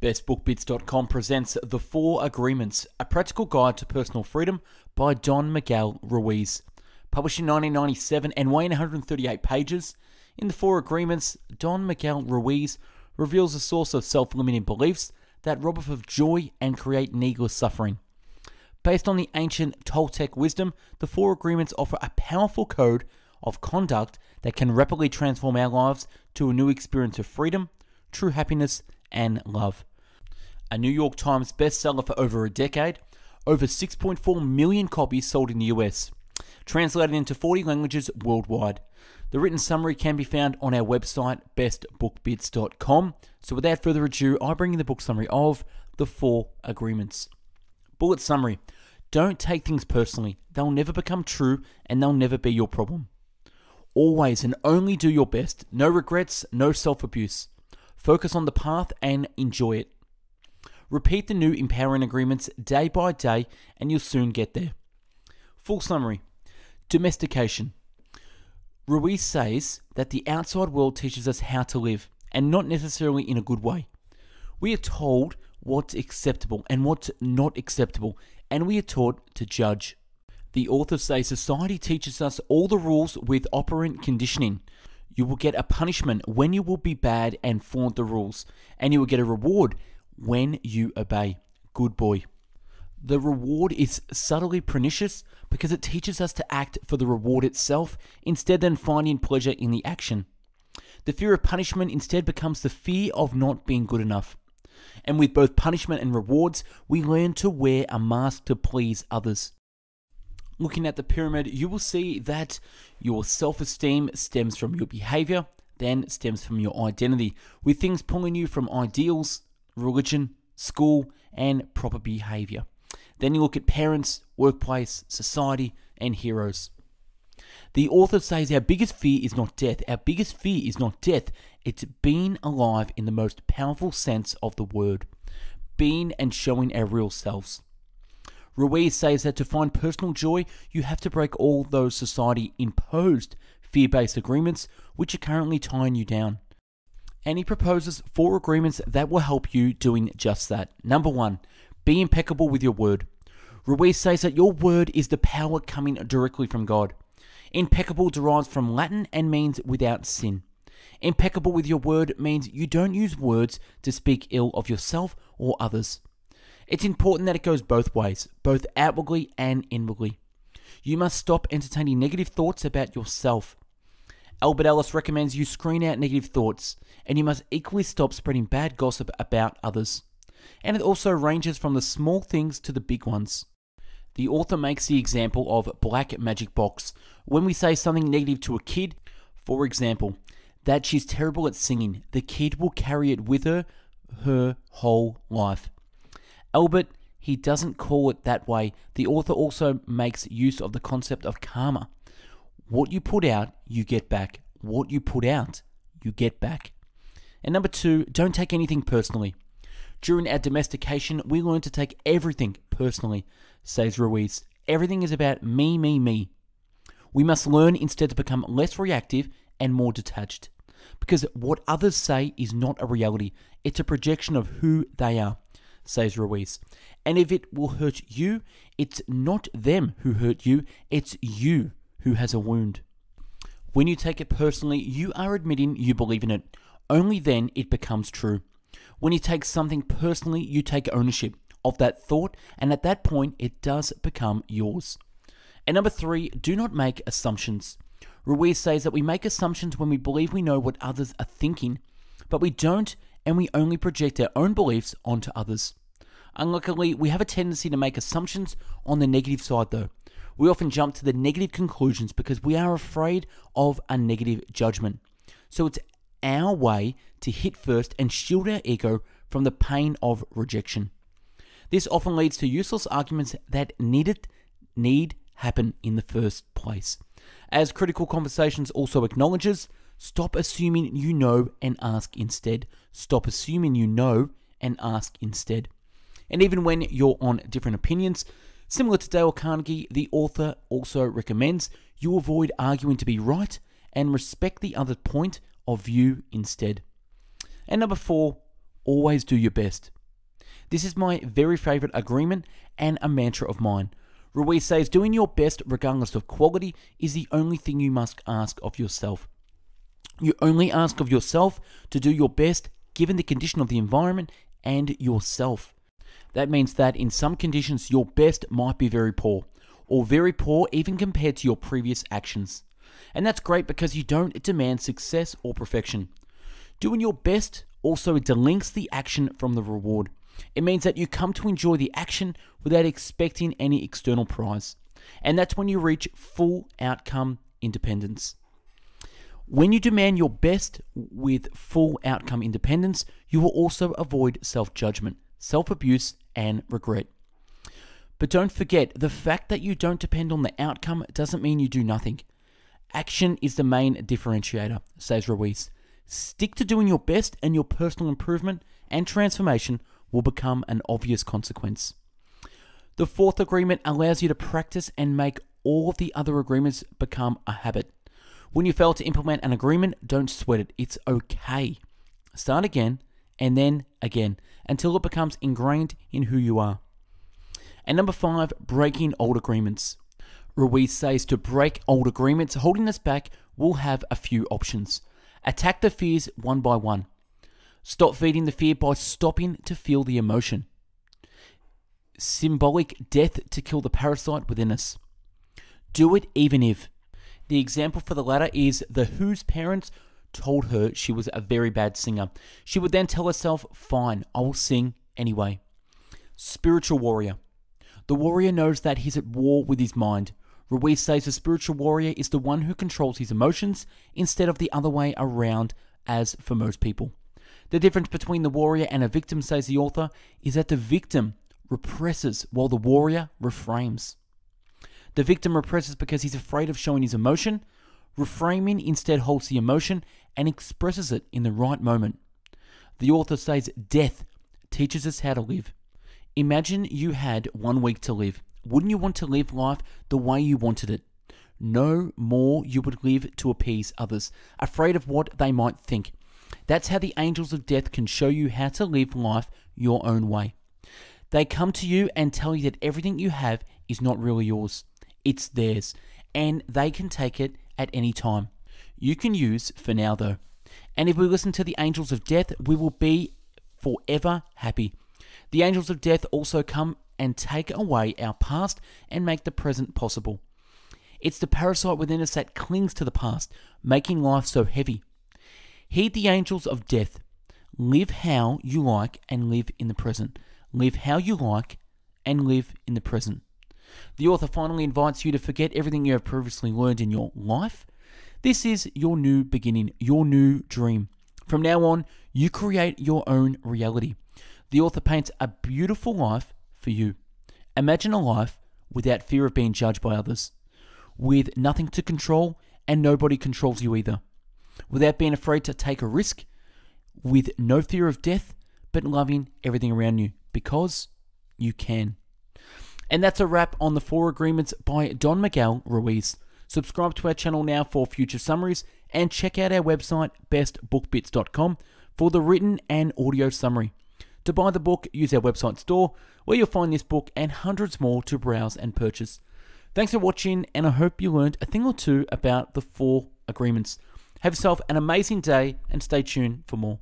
BestBookBits.com presents The Four Agreements, a practical guide to personal freedom by Don Miguel Ruiz. Published in 1997 and weighing 138 pages, in The Four Agreements, Don Miguel Ruiz reveals a source of self limiting beliefs that rob us of joy and create needless suffering. Based on the ancient Toltec wisdom, the Four Agreements offer a powerful code of conduct that can rapidly transform our lives to a new experience of freedom, true happiness, and love. A New York Times bestseller for over a decade, over 6.4 million copies sold in the US, translated into 40 languages worldwide. The written summary can be found on our website, bestbookbits.com. So, without further ado, I bring you the book summary of The Four Agreements. Bullet summary Don't take things personally, they'll never become true and they'll never be your problem. Always and only do your best. No regrets, no self abuse. Focus on the path and enjoy it. Repeat the new empowering agreements day by day and you'll soon get there. Full summary Domestication. Ruiz says that the outside world teaches us how to live, and not necessarily in a good way. We are told what's acceptable and what's not acceptable, and we are taught to judge. The authors say society teaches us all the rules with operant conditioning. You will get a punishment when you will be bad and flaunt the rules, and you will get a reward when you obey. Good boy. The reward is subtly pernicious because it teaches us to act for the reward itself instead than finding pleasure in the action. The fear of punishment instead becomes the fear of not being good enough. And with both punishment and rewards, we learn to wear a mask to please others. Looking at the pyramid, you will see that your self esteem stems from your behavior, then stems from your identity, with things pulling you from ideals, religion, school, and proper behavior. Then you look at parents, workplace, society, and heroes. The author says our biggest fear is not death. Our biggest fear is not death. It's being alive in the most powerful sense of the word. Being and showing our real selves. Ruiz says that to find personal joy, you have to break all those society imposed fear based agreements which are currently tying you down. And he proposes four agreements that will help you doing just that. Number one, be impeccable with your word. Ruiz says that your word is the power coming directly from God. Impeccable derives from Latin and means without sin. Impeccable with your word means you don't use words to speak ill of yourself or others. It's important that it goes both ways, both outwardly and inwardly. You must stop entertaining negative thoughts about yourself. Albert Ellis recommends you screen out negative thoughts, and you must equally stop spreading bad gossip about others and it also ranges from the small things to the big ones. The author makes the example of black magic box. When we say something negative to a kid, for example, that she's terrible at singing, the kid will carry it with her her whole life. Albert, he doesn't call it that way. The author also makes use of the concept of karma. What you put out, you get back. What you put out, you get back. And number two, don't take anything personally. During our domestication, we learn to take everything personally, says Ruiz. Everything is about me, me, me. We must learn instead to become less reactive and more detached. Because what others say is not a reality, it's a projection of who they are, says Ruiz. And if it will hurt you, it's not them who hurt you, it's you who has a wound. When you take it personally, you are admitting you believe in it. Only then it becomes true. When you take something personally, you take ownership of that thought, and at that point, it does become yours. And number three, do not make assumptions. Ruiz says that we make assumptions when we believe we know what others are thinking, but we don't, and we only project our own beliefs onto others. Unluckily, we have a tendency to make assumptions on the negative side, though. We often jump to the negative conclusions because we are afraid of a negative judgment. So it's our way to hit first and shield our ego from the pain of rejection. This often leads to useless arguments that needed need happen in the first place. As critical conversations also acknowledges, stop assuming you know and ask instead. Stop assuming you know and ask instead. And even when you're on different opinions, similar to Dale Carnegie, the author also recommends you avoid arguing to be right and respect the other point of view instead. And number four, always do your best. This is my very favorite agreement and a mantra of mine. Ruiz says doing your best regardless of quality is the only thing you must ask of yourself. You only ask of yourself to do your best given the condition of the environment and yourself. That means that in some conditions, your best might be very poor, or very poor even compared to your previous actions. And that's great because you don't demand success or perfection. Doing your best also delinks the action from the reward. It means that you come to enjoy the action without expecting any external prize. And that's when you reach full outcome independence. When you demand your best with full outcome independence, you will also avoid self judgment, self abuse, and regret. But don't forget, the fact that you don't depend on the outcome doesn't mean you do nothing. Action is the main differentiator, says Ruiz. Stick to doing your best, and your personal improvement and transformation will become an obvious consequence. The fourth agreement allows you to practice and make all of the other agreements become a habit. When you fail to implement an agreement, don't sweat it. It's okay. Start again and then again until it becomes ingrained in who you are. And number five, breaking old agreements. Ruiz says to break old agreements holding us back, we'll have a few options. Attack the fears one by one. Stop feeding the fear by stopping to feel the emotion. Symbolic death to kill the parasite within us. Do it even if. The example for the latter is the Who's parents told her she was a very bad singer. She would then tell herself, Fine, I will sing anyway. Spiritual warrior. The warrior knows that he's at war with his mind. Ruiz says the spiritual warrior is the one who controls his emotions instead of the other way around, as for most people. The difference between the warrior and a victim, says the author, is that the victim represses while the warrior reframes. The victim represses because he's afraid of showing his emotion. Reframing instead holds the emotion and expresses it in the right moment. The author says death teaches us how to live. Imagine you had one week to live. Wouldn't you want to live life the way you wanted it? No more you would live to appease others, afraid of what they might think. That's how the angels of death can show you how to live life your own way. They come to you and tell you that everything you have is not really yours, it's theirs, and they can take it at any time. You can use for now, though. And if we listen to the angels of death, we will be forever happy. The angels of death also come and take away our past and make the present possible. It's the parasite within us that clings to the past, making life so heavy. Heed the angels of death. Live how you like and live in the present. Live how you like and live in the present. The author finally invites you to forget everything you have previously learned in your life. This is your new beginning, your new dream. From now on, you create your own reality. The author paints a beautiful life for you. Imagine a life without fear of being judged by others, with nothing to control and nobody controls you either, without being afraid to take a risk, with no fear of death, but loving everything around you because you can. And that's a wrap on the four agreements by Don Miguel Ruiz. Subscribe to our channel now for future summaries and check out our website bestbookbits.com for the written and audio summary. To buy the book, use our website store where you'll find this book and hundreds more to browse and purchase. Thanks for watching, and I hope you learned a thing or two about the four agreements. Have yourself an amazing day and stay tuned for more.